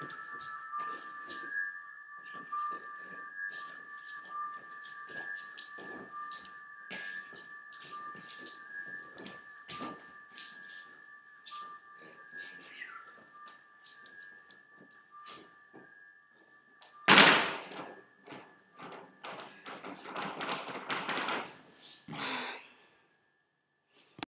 ちょっと待って。